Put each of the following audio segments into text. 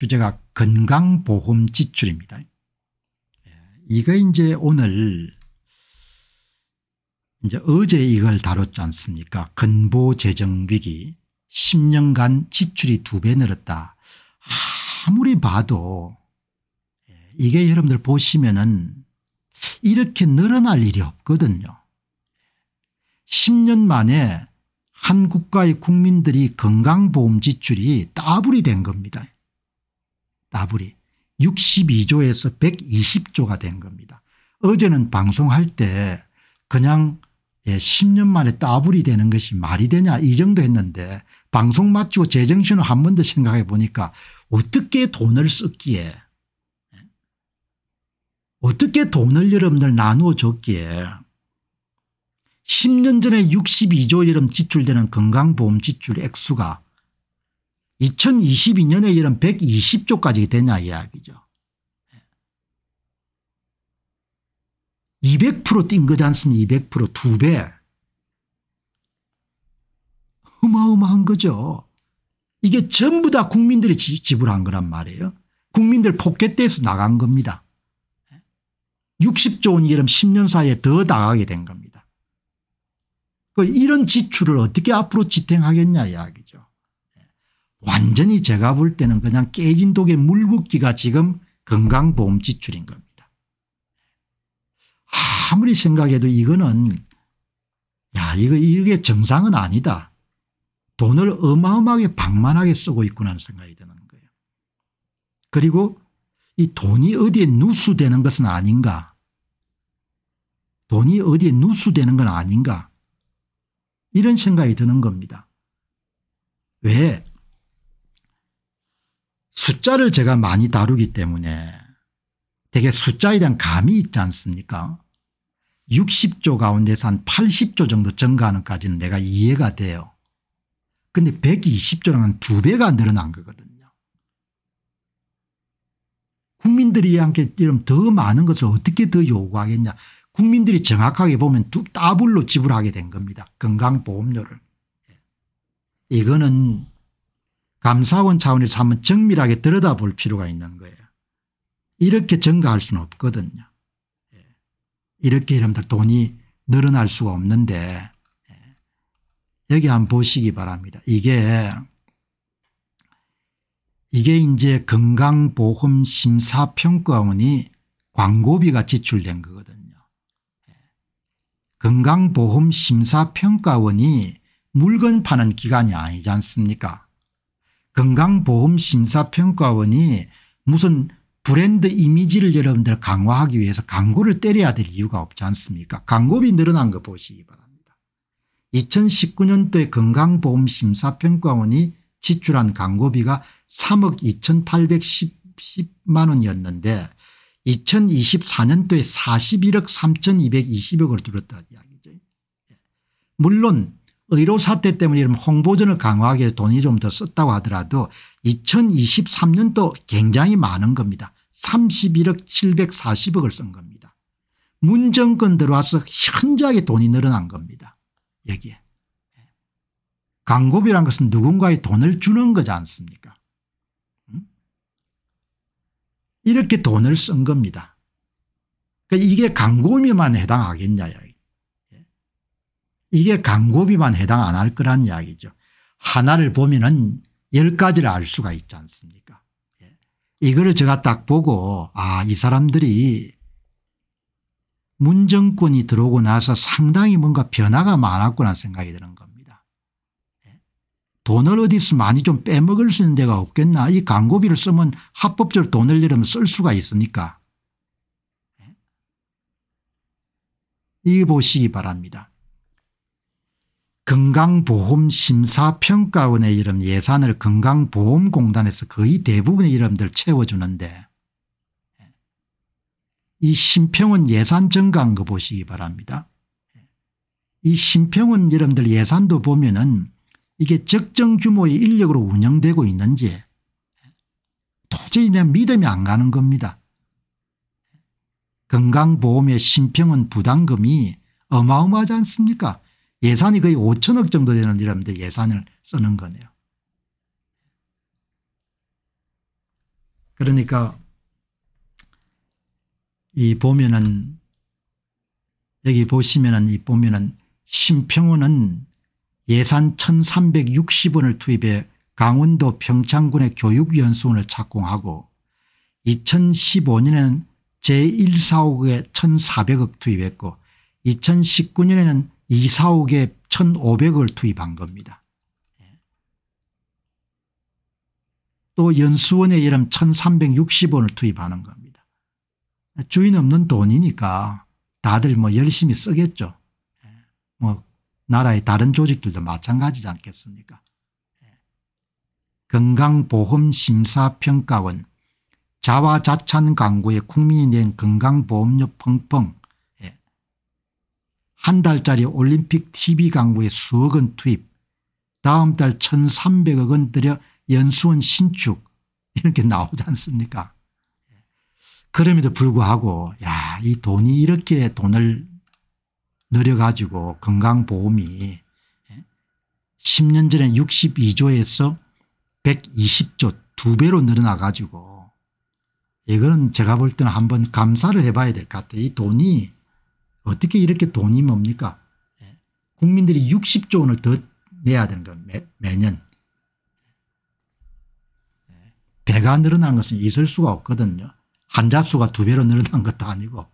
주제가 건강보험 지출입니다. 예, 이거 이제 오늘 이제 어제 이걸 다뤘지 않습니까 근보 재정 위기 10년간 지출이 두 배 늘었다. 아무리 봐도 예, 이게 여러분들 보시면은 이렇게 늘어날 일이 없거든요. 10년 만에 한 국가의 국민들이 건강보험 지출이 따블이 된 겁니다. 따블이 62조에서 120조가 된 겁니다. 어제는 방송할 때 그냥 10년 예, 만에 따블이 되는 것이 말이 되냐 이 정도 했는데 방송 마치고 제정신을 한번 더 생각해 보니까 어떻게 돈을 썼기에 예? 어떻게 돈을 여러분들 나누어 줬기에 10년 전에 62조 이름 지출되는 건강보험 지출 액수가 2022년에 이런 120조까지 되냐 이야기죠. 200%뛴 거지 않습니까 200% 2배. 어마어마한 거죠. 이게 전부 다 국민들이 지불한 거란 말이에요. 국민들 포켓대에서 나간 겁니다. 60조 원이 이름 10년 사이에 더 나가게 된 겁니다. 그 이런 지출을 어떻게 앞으로 지탱하겠냐 이야기죠. 완전히 제가 볼 때는 그냥 깨진 독에 물 붓기가 지금 건강보험 지출인 겁니다. 아무리 생각해도 이거는 야 이거 이게 정상은 아니다. 돈을 어마어마하게 방만하게 쓰고 있구나 생각이 드는 거예요. 그리고 이 돈이 어디에 누수되는 것은 아닌가 돈이 어디에 누수되는 건 아닌가 이런 생각이 드는 겁니다. 왜 숫자를 제가 많이 다루기 때문에 되게 숫자에 대한 감이 있지 않습니까 60조 가운데서 한 80조 정도 증가하는 까지는 내가 이해가 돼요. 근데 120조랑은 두 배가 늘어난 거거든요. 국민들이 함께 더 많은 것을 어떻게 더 요구하겠냐. 국민들이 정확하게 보면 두 따블로 지불하게 된 겁니다. 건강보험료를. 이거는 감사원 차원에서 한번 정밀하게 들여다볼 필요가 있는 거예요. 이렇게 증가할 수는 없거든요. 예. 이렇게 여러분들 돈이 늘어날 수가 없는데 예. 여기 한번 보시기 바랍니다. 이게 이게 이제 건강보험심사평가원이 광고비가 지출된 거거든요. 예. 건강보험심사평가원이 물건 파는 기관이 아니지 않습니까 건강보험심사평가원이 무슨 브랜드 이미지를 여러분들 강화하기 위해서 광고를 때려야 될 이유가 없지 않습니까 광고비 늘어난 거 보시기 바랍니다. 2019년도에 건강보험심사평가원이 지출한 광고비가 3억 2810만 원이었는데 2024년도에 41억 3220억을 들었다 이야기죠. 예. 물론 의료 사태 때문에 이런 홍보전을 강화하기 위해서 돈이 좀 더 썼다고 하더라도 2023년도 굉장히 많은 겁니다. 31억 740억을 쓴 겁니다. 문정권 들어와서 현저하게 돈이 늘어난 겁니다. 여기에. 광고비란 것은 누군가의 돈을 주는 거지 않습니까 이렇게 돈을 쓴 겁니다. 그러니까 이게 광고비만 해당하겠냐 이게 광고비만 해당 안 할 거란 이야기죠. 하나를 보면 은 열 가지를 알 수가 있지 않습니까 예. 이거를 제가 딱 보고 아 이 사람들이 문정권이 들어오고 나서 상당히 뭔가 변화가 많았구나 생각이 드는 겁니다. 예. 돈을 어디서 많이 좀 빼먹을 수 있는 데가 없겠나 이 광고비를 쓰면 합법적으로 돈을 내려면 쓸 수가 있으니까 예. 이 보시기 바랍니다. 건강보험심사평가원의 이름 예산을 건강보험공단에서 거의 대부분의 이름들 채워주는데 이 심평원 예산 증가한 거 보시기 바랍니다. 이 심평원 이름들 예산도 보면은 이게 적정 규모의 인력으로 운영되고 있는지 도저히 내 믿음이 안 가는 겁니다. 건강보험의 심평원 부담금이 어마어마하지 않습니까 예산이 거의 5천억 정도 되는 이런데 예산을 쓰는 거네요. 그러니까 이 보면은 여기 보시면은 이 보면은 심평원은 예산 1360원을 투입해 강원도 평창군의 교육연수원을 착공하고 2015년에는 제1사옥에 1400억 투입했고 2019년에는 2사옥에 1500억을 투입한 겁니다. 또 연수원에 이름 1360원을 투입하는 겁니다. 주인 없는 돈이니까 다들 뭐 열심히 쓰겠죠. 뭐 나라의 다른 조직들도 마찬가지지 않겠습니까 건강보험심사평가원 자화자찬 광고에 국민이 낸 건강보험료 펑펑 한 달짜리 올림픽 tv 광고에 수억 원 투입 다음 달 1300억 원 들여 연수원 신축 이렇게 나오지 않습니까 그럼에도 불구하고 야 이 돈이 이렇게 돈을 늘어가지고 건강보험이 10년 전에 62조에서 120조 두 배로 늘어나 가지고 이거는 제가 볼 때는 한번 감사를 해봐야 될 것 같아요. 이 돈이 어떻게 이렇게 돈이 뭡니까? 국민들이 60조 원을 더 내야 되는 거 매, 매년. 배가 늘어난 것은 있을 수가 없거든요. 환자 수가 두 배로 늘어난 것도 아니고.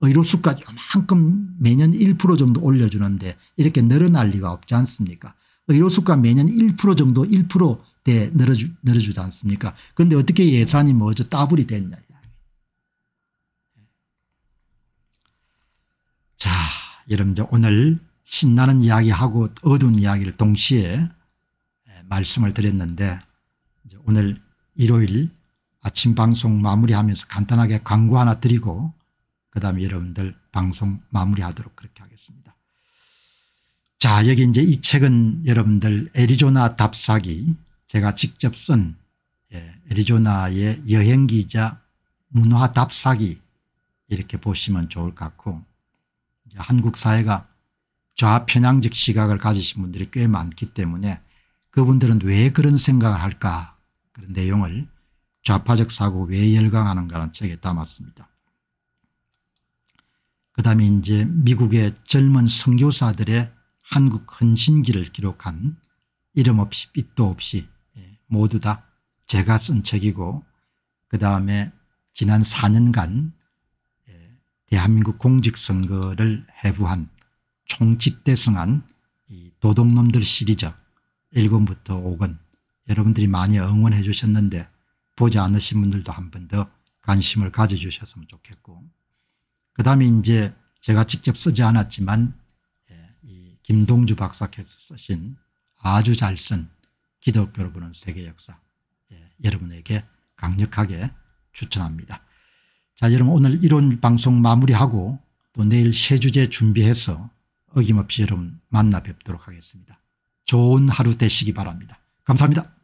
의료수까지 요만큼 매년 1% 정도 올려주는데 이렇게 늘어날 리가 없지 않습니까? 의료수가 매년 1% 정도 1%대 늘어주, 늘어주지 않습니까? 그런데 어떻게 예산이 뭐저 따블이 됐냐 자 여러분들 오늘 신나는 이야기하고 어두운 이야기를 동시에 말씀을 드렸는데 오늘 일요일 아침 방송 마무리하면서 간단하게 광고 하나 드리고 그 다음에 여러분들 방송 마무리하도록 그렇게 하겠습니다. 자 여기 이제 이 책은 여러분들 애리조나 답사기 제가 직접 쓴 예, 애리조나의 여행기자 문화 답사기 이렇게 보시면 좋을 것 같고 한국 사회가 좌편향적 시각을 가지신 분들이 꽤 많기 때문에 그분들은 왜 그런 생각을 할까 그런 내용을 좌파적 사고 왜 열광하는가라는 책에 담았습니다. 그 다음에 이제 미국의 젊은 선교사들의 한국 헌신기를 기록한 이름 없이 빛도 없이 예, 모두 다 제가 쓴 책이고 그 다음에 지난 4년간 예, 대한민국 공직선거를 해부한 총집대성한 도둑놈들 시리즈 1권부터 5권 여러분들이 많이 응원해 주셨는데 보지 않으신 분들도 한 번 더 관심을 가져주셨으면 좋겠고 그 다음에 이제 제가 직접 쓰지 않았지만 예, 이 김동주 박사께서 쓰신 아주 잘 쓴 기독교로 보는 세계 역사 예, 여러분에게 강력하게 추천합니다. 자 여러분 오늘 이론 방송 마무리하고 또 내일 새 주제 준비해서 어김없이 여러분 만나 뵙도록 하겠습니다. 좋은 하루 되시기 바랍니다. 감사합니다.